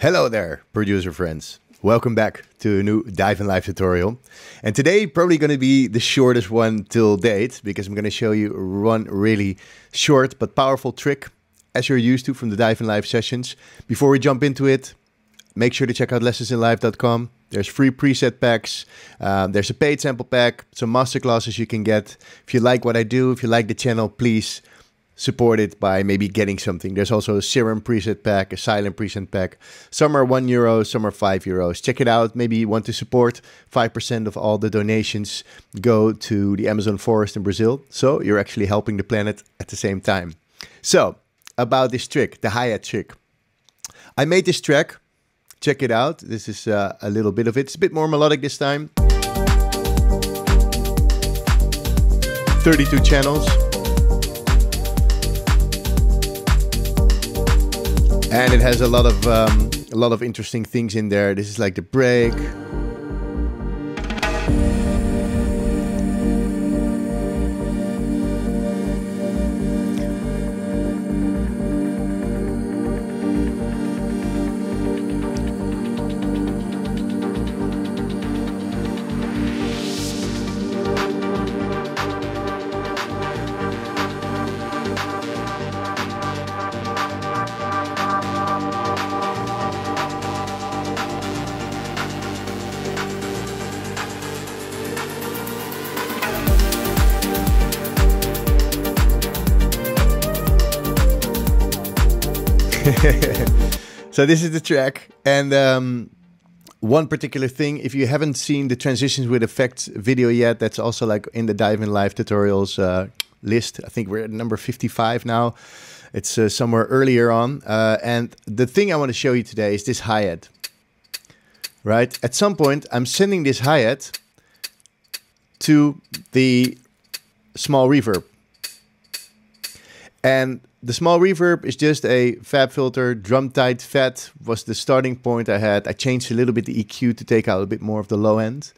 Hello there, producer friends. Welcome back to a new Dive in Live tutorial. And today probably going to be the shortest one till date because I'm going to show you one really short but powerful trick as you're used to from the Dive in Live sessions. Before we jump into it, make sure to check out lessonsinlive.com. There's free preset packs. Um, there's a paid sample pack, some masterclasses you can get. If you like what I do, if you like the channel, please support it by maybe getting something. There's also a serum preset pack, a Sylenth preset pack. Some are one euro, some are five euros. Check it out. Maybe you want to support 5% of all the donations go to the Amazon forest in Brazil. So you're actually helping the planet at the same time. So about this trick, the hi-hat trick. I made this track. Check it out. This is uh, a little bit of it. It's a bit more melodic this time. 32 channels. And it has a lot of um, a lot of interesting things in there. This is like the break. so this is the track and um, one particular thing if you haven't seen the transitions with effects video yet that's also like in the dive in Live tutorials uh, list. I think we're at number 55 now. It's uh, somewhere earlier on. Uh, and the thing i want to show you today is this hi-hat. Right? At some point i'm sending this hi-hat to the small reverb and the small reverb is just a FabFilter. drum tight fat was the starting point I had. I changed a little bit the EQ to take out a bit more of the low end.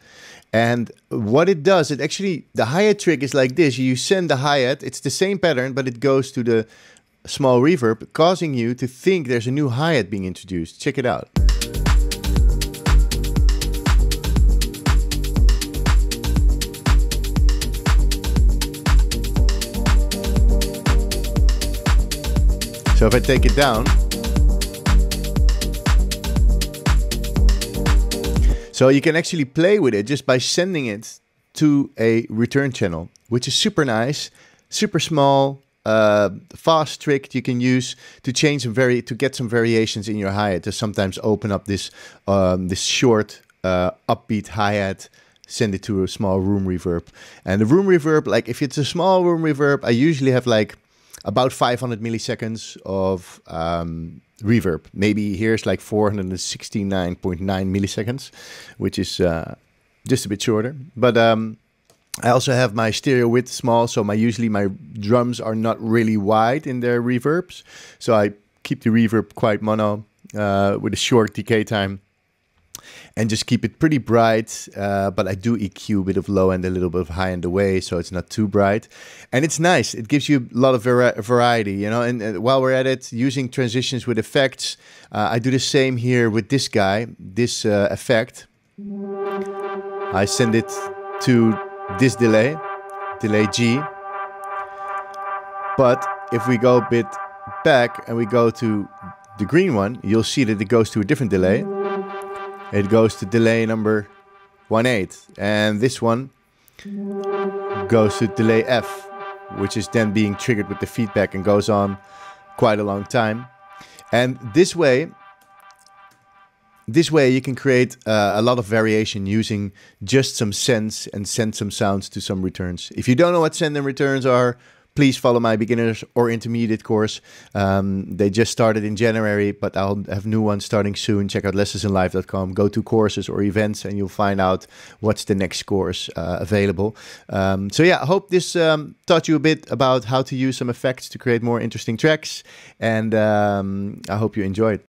And what it does, it actually, the hi-hat trick is like this. You send the hi-hat, it's the same pattern, but it goes to the small reverb, causing you to think there's a new hi-hat being introduced. Check it out. So if I take it down, so you can actually play with it just by sending it to a return channel, which is super nice, super small, uh, fast trick you can use to change some very to get some variations in your hi-hat to sometimes open up this um, this short uh, upbeat hi-hat send it to a small room reverb. And the room reverb like if it's a small room reverb I usually have like about 500 milliseconds of um, reverb. Maybe here's like 469.9 milliseconds, which is uh, just a bit shorter. But um, I also have my stereo width small, so my usually my drums are not really wide in their reverbs. So I keep the reverb quite mono uh, with a short decay time and just keep it pretty bright. Uh, but I do EQ a bit of low end, a little bit of high end away, so it's not too bright. And it's nice. It gives you a lot of variety, you know. And, while we're at it, using transitions with effects, uh, I do the same here with this guy, this uh, effect. I send it to this delay, delay G. But if we go a bit back and we go to the green one, you'll see that it goes to a different delay it goes to delay number 1.8 and this one goes to delay F which is then being triggered with the feedback and goes on quite a long time. And this way this way you can create uh, a lot of variation using just some sends and send some sounds to some returns. If you don't know what send and returns are please follow my beginners or intermediate course. Um, they just started in January, but I'll have new ones starting soon. Check out lessonsinlive.com, go to courses or events, and you'll find out what's the next course uh, available. Um, so, yeah, I hope this um, taught you a bit about how to use some effects to create more interesting tracks, and um, I hope you enjoyed.